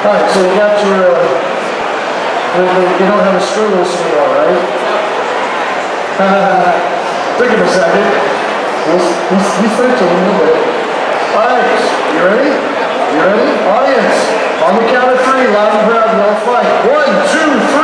All right, so you got your, uh, you don't have a screw loose anymore, right? Took him a second. He's, he's, he's searching a little bit. All right, you ready? You ready? Audience, on the count of three, loud and proud, we'll fight. One, two, three.